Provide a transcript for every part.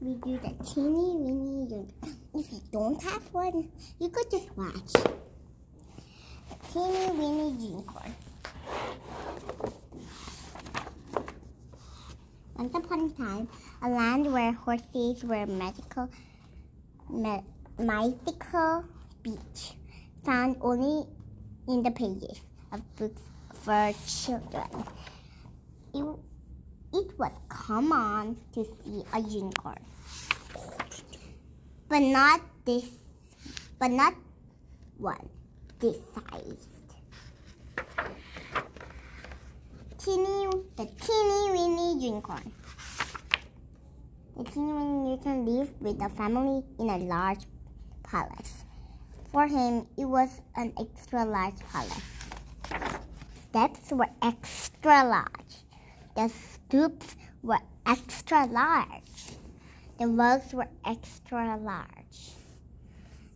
Read you the teeny weeny. If you don't have one, you could just watch. Teeny weeny unicorn. Once upon a time, a land where horses were magical, ma- mythical beach, found only in the pages of books for children. It, it was common to see a unicorn, but not this, but not one this size. Teeny, the teeny weeny unicorn. The teeny weeny unicorn lived with a family in a large palace. For him, it was an extra large palace. Steps were extra large. The stoops were extra large. The rugs were extra large.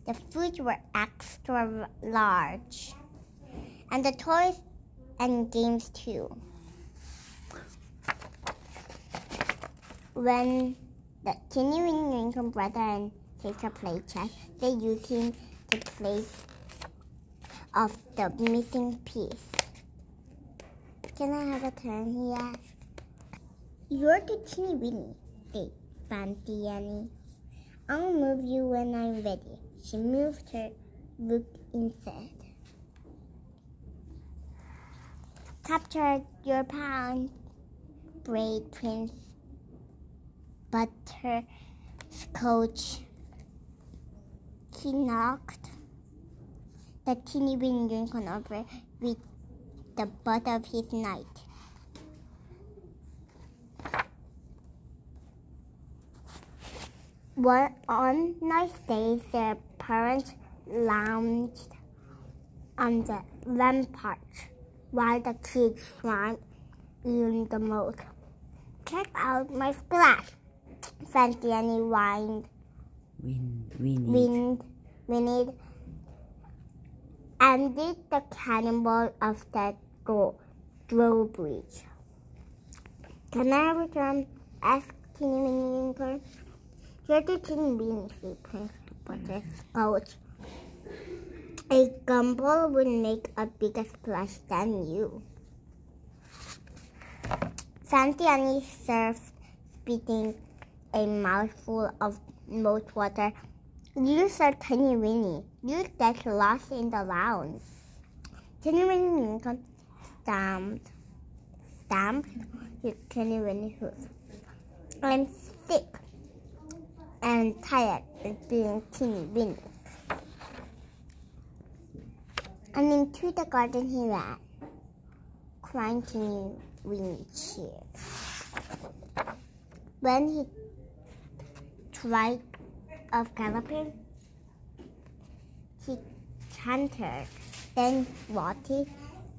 The food were extra large. And the toys and games too. When the teeny weeny unicorn brother and sister played chess, they used him to place of the missing piece. Can I have a turn? He asked. You're the teeny weeny, they Fancy Annie. I'll move you when I'm ready. She moved her book instead. Captured your pound, braid prince, butter scotch. He knocked the teeny weeny unicorn over with the butt of his knife. One on nice days, their parents lounged on the ramparts while the kids swam in the moat. Check out my splash, Fancy Annie whined, Wind, wind. wind, whinnied, and did the cannonball of that go- drawbridge. Can I return? asked Teeny Weeny Unicorn. You're the teeny weeny, said Prince Butter Coach. A gumball would make a bigger splash than you. Fancy Annie served, spitting a mouthful of moat water. You are Teeny Weeny. You get lost in the lounge. Teeny Weeny Unicorn stamped, stamped his Teeny Weeny hoof. I'm sick and tired of being teeny weeny. And into the garden he ran, crying teeny weeny cheers. When he tried of galloping, he cantered, then walked,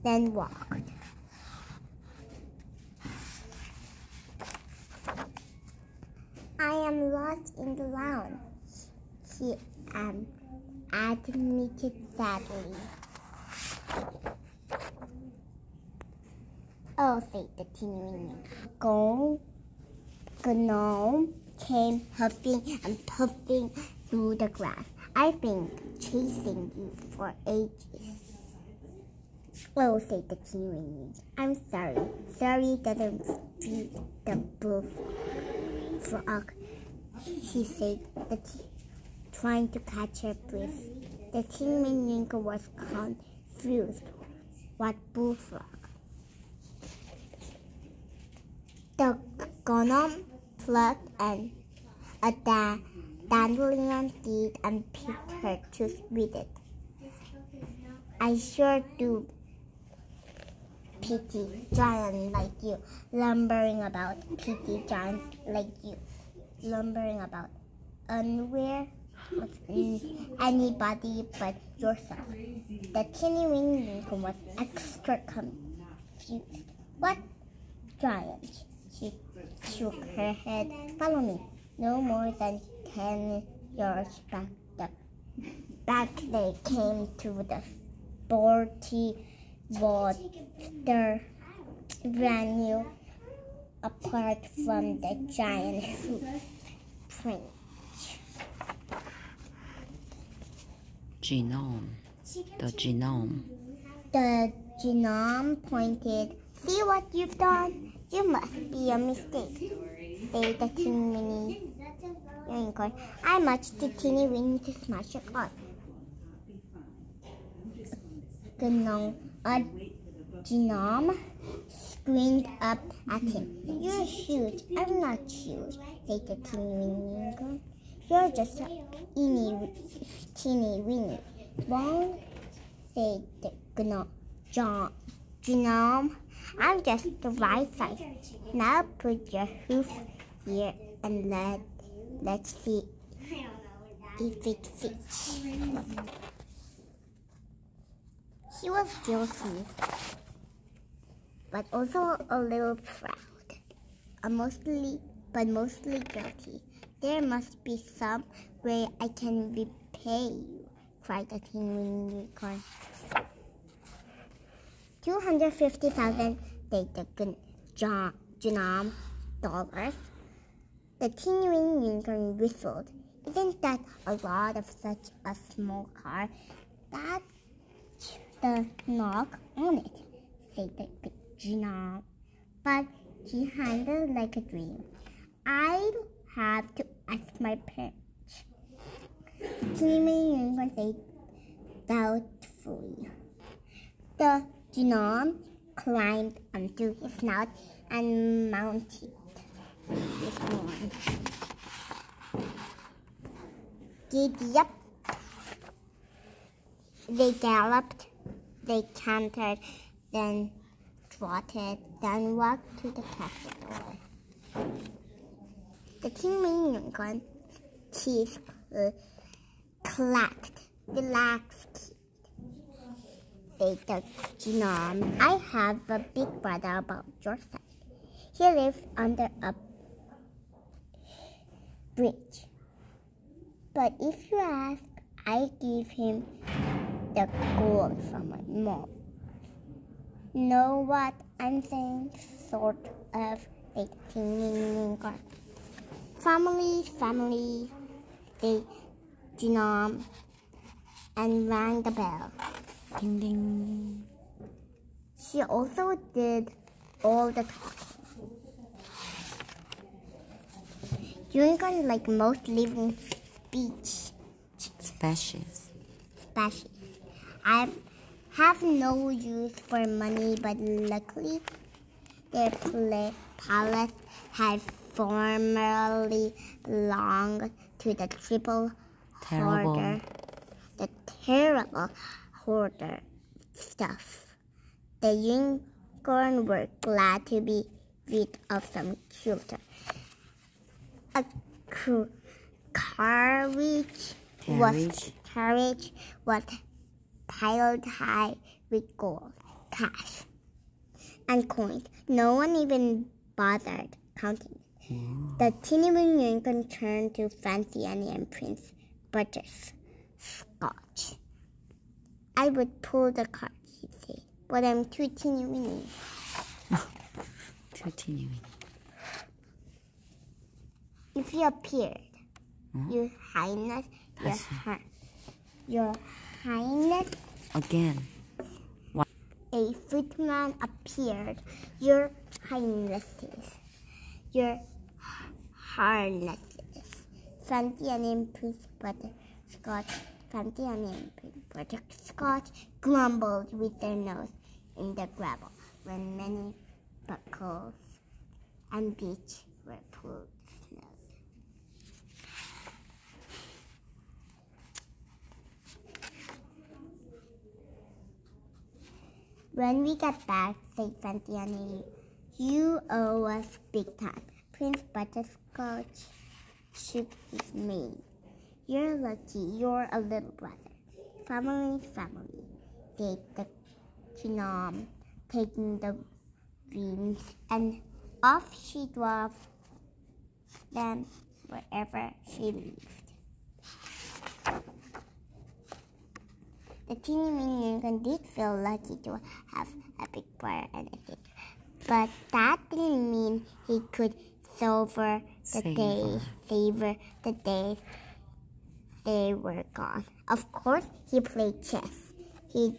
then walked. Am lost in the round, he um, admitted sadly. Oh, said the teeny gnome came huffing and puffing through the grass. I've been chasing you for ages. Oh, said the teeny. I'm sorry. Sorry doesn't fit the bull frog, she said, the trying to catch her breath. The weeny unicorn was confused. What bullfrog? The gnome plucked and a da- dandelion seed and picked her tooth with it. I sure do pity giant like you, lumbering about, pity giants like you, lumbering about. Unaware of anybody but yourself. The teeny unicorn was extra confused. What giant? She shook her head. Follow me. No more than ten yards back. The, back they came to the sporty water brand new apart from the giant print. Genome. The genome. The genome pointed, See what you've done? You must be a mistake. Say the teeny weeny unicorn. I marched the teeny weeny to smash it on. The non uh, genome screamed up at him. You're huge. I'm not huge. Said the teeny weeny. You're just a teeny, teeny weeny. Wrong, said the gno- John. I'm just the right size. Now put your hoof here and let let's see if it fits. He was guilty, but also a little proud. Uh, mostly, but mostly guilty. There must be some way I can repay you, cried the tin unicorn. 250,000 data genome dollars. The weeny unicorn whistled. Isn't that a lot of such a small car? That's the knock on it, said the genome. But he handled like a dream. I'll have to ask my parents. The teeny unicorn said doubtfully. The genome climbed onto his snout and mounted his horn. Giddy up. They galloped, they cantered, then trotted, then walked to the castle. The king unicorn teeth uh, clacked. Relaxed say the genome. I have a big brother about your size. He lives under a bridge. But if you ask, I give him the gold from my mom. Know what I'm saying? Sort of a teeny Family, family, the genome, and rang the bell. Ding ding. She also did all the talking. Unicorn, like most living speech Species. species, I have no use for money, but luckily their palace has formerly belonged to the triple Terrible. hoarder, the terrible hoarder stuff. The unicorn were glad to be rid of some culture. A carriage was Carriage. carriage was piled high with gold, cash, and coins. No one even bothered counting. The teeny weeny unicorn turned to Fancy and Prince Butters Scotch. I would pull the card, he said, but I'm too teeny weeny. Too teeny weeny. If you appeared, Hmm? Your Highness, your, That's- hi- your Highness, Again. a footman appeared. Your Highnesses, your harnesses. Fancy and improved butterscotch. Fancy and improved butterscotch grumbled with their nose in the gravel when many buckles and beach were pulled When we get back, said Fantiani, you owe us big time. Prince Butterscotch shook his mane. You're lucky you're a little brother. Family, family, said the genome, taking the beans, and off she drove them wherever she lived. The teeny weeny unicorn did feel lucky to have a big brother and a sister. But that didn't mean he could savor the Savor. day, savor the days they were gone. Of course, he played chess. He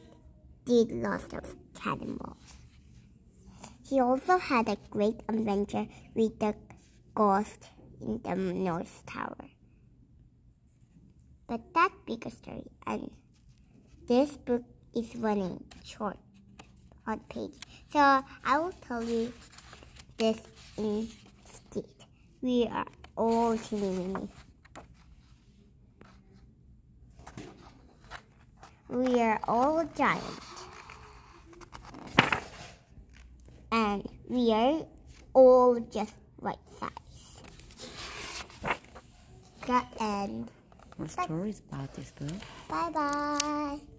did lots of cannonballs. He also had a great adventure with the ghost in the North Tower. But that's bigger story, and this book is running short on page. So I will tell you this instead. We are all teeny. We are all giant. And we are all just right size. The end. What story is about this book? Bye bye.